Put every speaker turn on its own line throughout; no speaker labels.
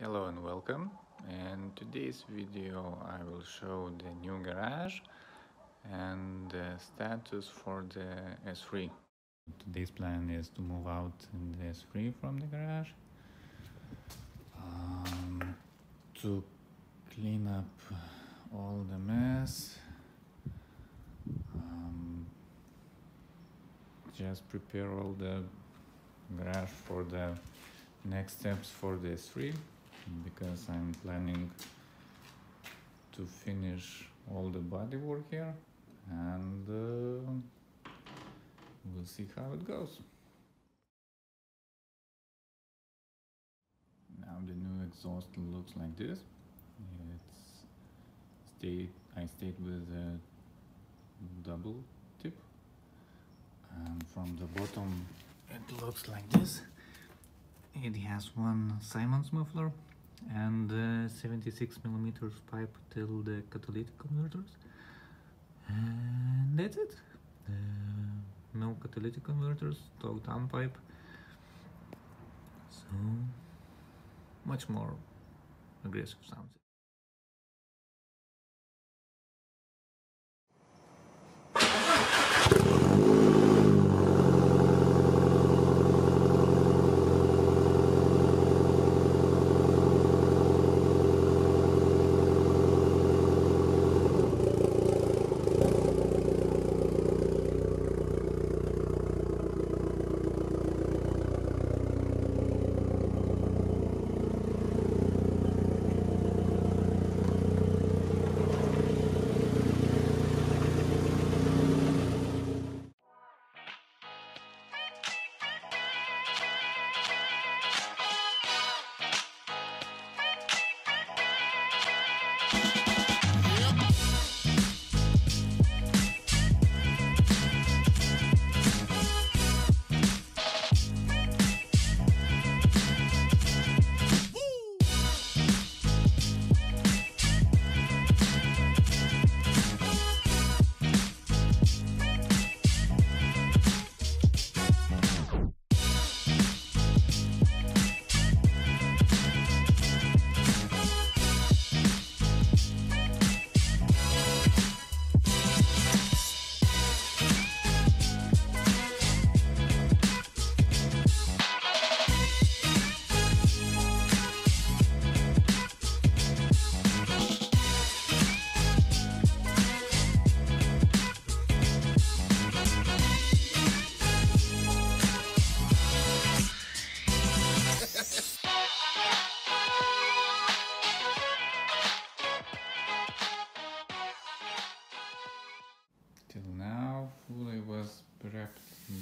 Hello and welcome. In today's video I will show the new garage and the status for the S3. Today's plan is to move out the S3 from the garage um, to clean up all the mess um, just prepare all the garage for the next steps for the S3 because I'm planning to finish all the body work here and uh, we'll see how it goes. Now the new exhaust looks like this. It's stayed I stayed with a double tip and from the bottom it looks like this. It has one Simons muffler and uh, 76 millimeters pipe till the catalytic converters. And that's it. No catalytic converters talk down pipe. So much more aggressive sounds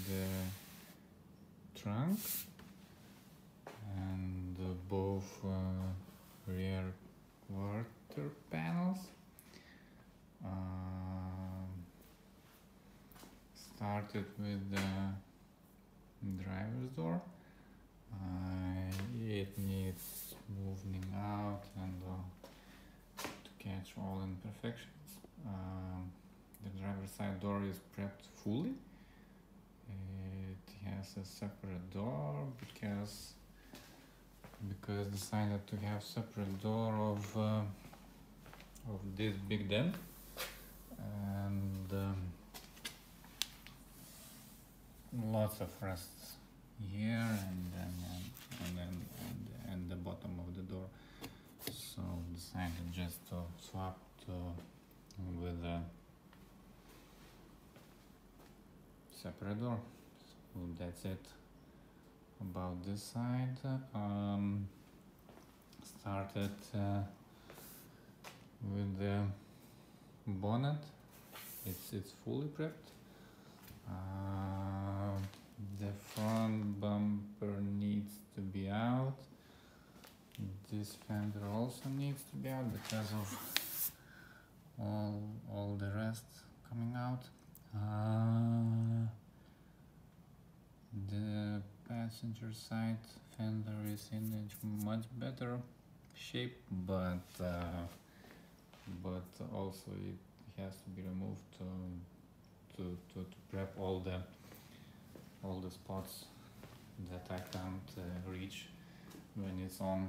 The trunk and uh, both uh, rear quarter panels um, started with the driver's door uh, it needs moving out and uh, to catch all imperfections um, the driver's side door is prepped fully. It has a separate door because because decided to have separate door of uh, of this big den. And um, lots of rests here and then and, then and, and the bottom of the door. So decided just to swap to with a separate door so that's it about this side. Um, started uh, with the bonnet. It's it's fully prepped. Uh, the front bumper needs to be out. This fender also needs to be out because of all all the rest coming out. Uh, the passenger side fender is in much better shape, but uh, but also it has to be removed to to, to, to prep all the all the spots that I can't uh, reach when it's on.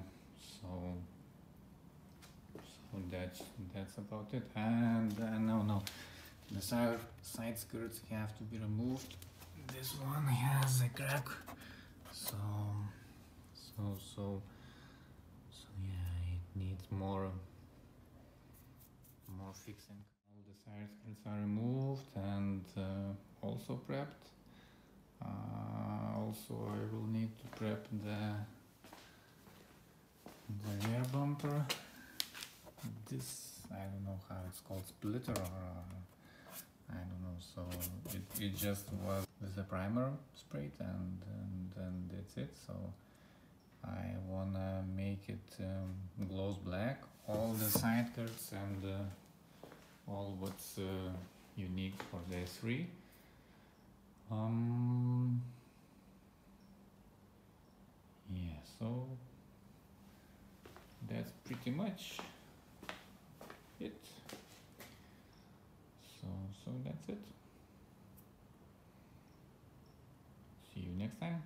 so so that's that's about it. And uh, no no. The side side skirts have to be removed. This one has a crack so so so so yeah it needs more more fixing. All the side skirts are removed and uh, also prepped. Uh, also I will need to prep the the rear bumper. This I don't know how it's called splitter or uh, I don't know so it, it just was with the primer sprayed and, and and that's it. So I wanna make it um, black. All the side skirts and uh, all what's uh, unique for the S3 um yeah so that's pretty much it. So so that's it next time.